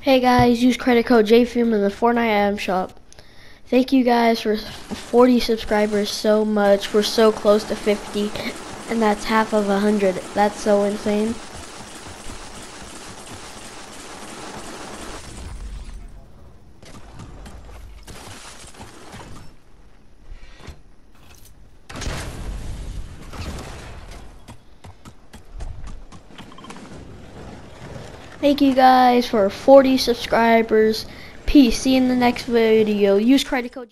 Hey guys, use credit code JFUM in the Fortnite item shop. Thank you guys for 40 subscribers so much. We're so close to 50, and that's half of 100. That's so insane. Thank you guys for 40 subscribers. Peace. See you in the next video. Use credit code.